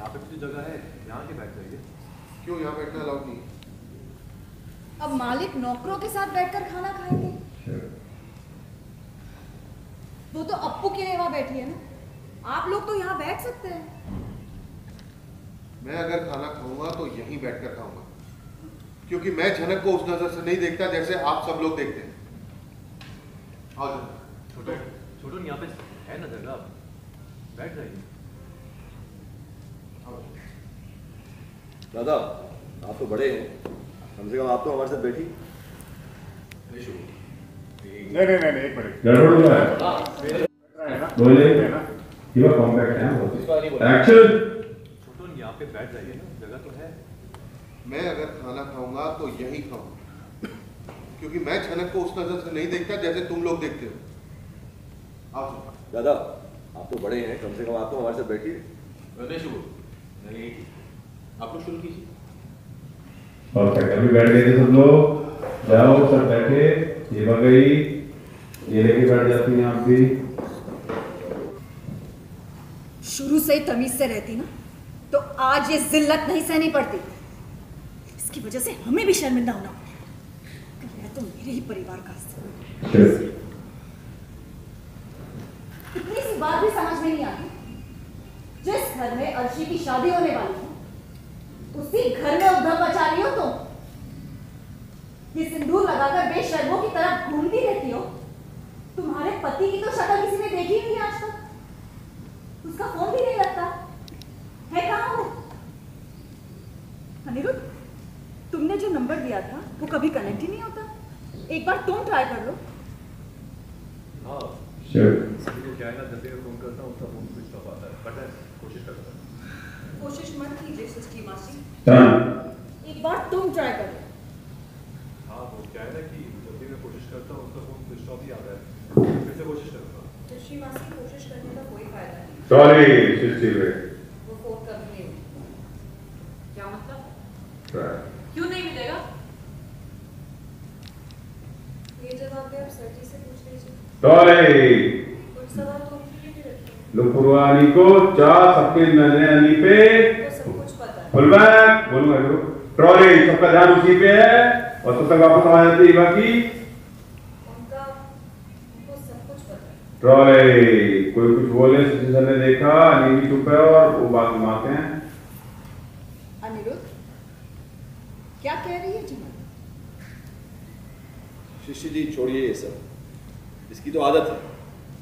यहाँ पे भी तो जगह है यहाँ के बैठ जाइए? क्यों यहाँ बैठना अलाउड नहीं? अब मालिक नौकरों के साथ बैठकर खाना खाएँगे। वो तो अप्पू के लिए वहाँ बैठी है ना? आप लोग तो यहाँ बैठ सकते हैं। मैं अगर खाना खाऊँगा तो यहीं बैठकर खाऊँगा। क्योंकि मैं झनक को उस नज़र से नहीं देखता जैसे आप सब लोग देखते हैं। छोटू छोटू यहाँ पे है ना जगह? बैठ जाइए। दादा आप तो बड़े हैं। कम से कम आप तो हमारे साथ बैठी। नहीं नहीं नहीं एक मिनट। गड़बड़ हुआ है? बोले। ये वो कॉम्पैक्ट है एक्शन छोटू यहाँ पे बैठ जाइए ना। जगह तो है। मैं अगर खाना खाऊँगा तो यहीं खाऊँगा। क्योंकि मैं झनक को उस नज़र से नहीं देखता जैसे तुम लोग देखते हो। झनक। दादा आप तो बड़े हैं। कम से कम आप तो हमारे साथ बैठिए। आप लोग शुरू कीजिए। अभी बैठ गए थे सब लोग। जाओ सब बैठे। ये बन गई। ये लेके बैठ जाती हैं आप भी। शुरू से ही तमीज से रहती ना तो आज ये जिल्लत नहीं सहनी पड़ती। इसकी वजह से हमें भी शर्मिंदा होना पड़ा मैं तो मेरे ही परिवार का हिस्सा Sure. इतनी सी बात भी समझ में नहीं आती जिस घर में अर्शी की शादी होने वाली है उसी घर में उद्धव मचा रही हो तुम ये सिंदूर लगाकर बेशर्मों की तरह घूमती रहती हो। तुम्हारे पति की तो शक्ल किसी ने देखी ही नहीं आज तक उसका फ़ोन भी नहीं लगता। है कहाँ वो? अनिरुद्ध तुमने जो नंबर दिया था वो कभी कनेक्ट ही नहीं होता। एक बार तुम ट्राई कर लो। हाँ। Sure. सभी को क्या है ना जब भी फ़ोन करता हूँ उसका फ़ोन स्विच ऑफ़ आता है। बट कोशिश करता कोशिश मत कीजिए सृष्टि मासी Done. एक बार तुम ट्राई कर लो हाँ वो क्या है ना कि जब भी करता हूँ उसका स्विच ऑफ़ ही आता है फिर से कोशिश करूँगा सृष्टि मासी कोशिश करने का कोई फ़ायदा नहीं सृष्टि भाई वो फ़ोन कभी नहीं होगी क्या मतलब. क्यों नहीं मिलेगा ये जवाब आप सर से पूछ लीजिए Sorry. कुछ सवाल तो उनके को चार सबके नजरे अली पे सब कुछ है बोलूँगा जो ट्रॉली सबका ध्यान उसी पे है और तब तक वापस आ जाती है बाकी उनका उनको सब कुछ ट्रॉली कोई कुछ बोले सचिन सर ने देखा अली भी चुप है और वो बात मारते हैं। अनिरुद्ध क्या कह रही है जी शिष्य जी छोड़िए ये सब। इसकी तो आदत है।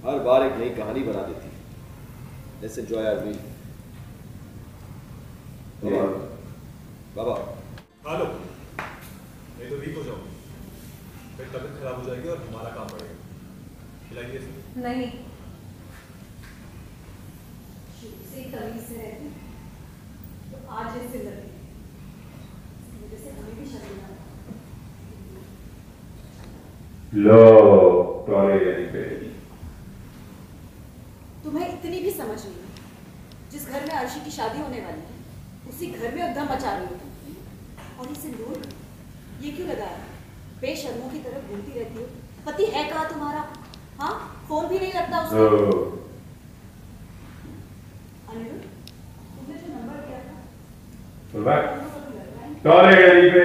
हर बार एक नई कहानी बना देती है। लेट्स एंजॉय आवर मील बाबा। खा लो नहीं तो वीक हो जाओगे फिर तबीयत खराब हो जाएगी और हमारा काम बढ़ेगा। खिलाइए। नहीं। से तमीज से रहती तो आज इससे लड़ती इसकी से हमें भी शर्मिंदा लो पे तुम्हें इतनी भी समझ नहीं है। जिस घर में अर्शी की शादी होने वाली है उसी घर में उद्धम मचा रही हो तुम। और ये सिंदूर ये क्यों लगाया बेशर्मों की तरह घूमती रहती हो। पति है कहा तुम्हारा? हाँ? फ़ोन भी नहीं लगता उसका? लग रहा है पे?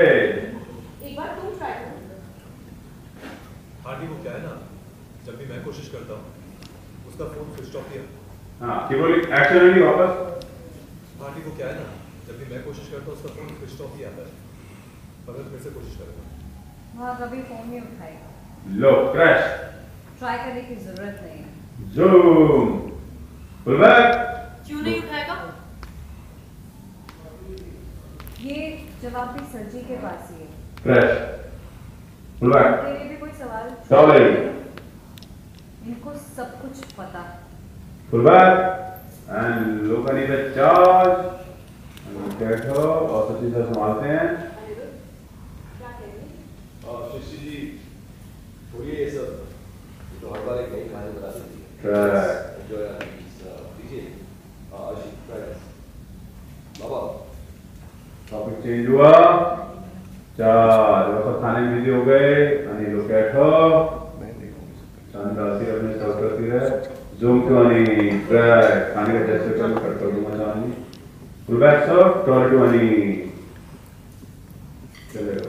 एक बार तुम ट्राई करो। आंटी वो क्या है ना? जब भी मैं कोशिश करता हूँ उसका फ़ोन स्विच ऑफ़ किया। हाँ की बोली एक्शन नहीं वापस? आंटी वो क्या है ना? जब भी मैं कोशिश करता हूँ उसका फ़ोन स्विच ऑफ़ ही आता है। पर फिर से कोशिश करूँगा। वहाँ कभी फ़ोन नहीं उठाएगा। लो क्रैश ट्राई करने की ज़रूरत नहीं है। जूम। फुलबैक क्यों नहीं उठाएगा? ये जवाब भी सर जी के पास ही है। क्रैश फुलबैक उनके लिए भी कोई सवाल? Sorry. इनको सब कुछ पता। है fullback and look any the charge बैठो और सचिन सर संभालते हैं। और शिष्य जी छोड़िए ये सब। तो हर बार एक नई कहानी बना देती है। टॉपिक चेंज हुआ। चार वो खाने बिज़ी हो गए। अनिल लोग बैठो। शांता सी अपने सर्व करती है। जूम क्यों नहीं? खाने का टेस्ट कर कर कर दूँगा जानी फुल बैक सर टॉल टू चलेगा।